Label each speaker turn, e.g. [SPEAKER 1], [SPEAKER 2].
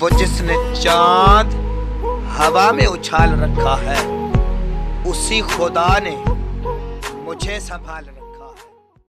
[SPEAKER 1] वो जिसने चाँद हवा में उछाल रखा है उसी खुदा ने मुझे संभाल रखा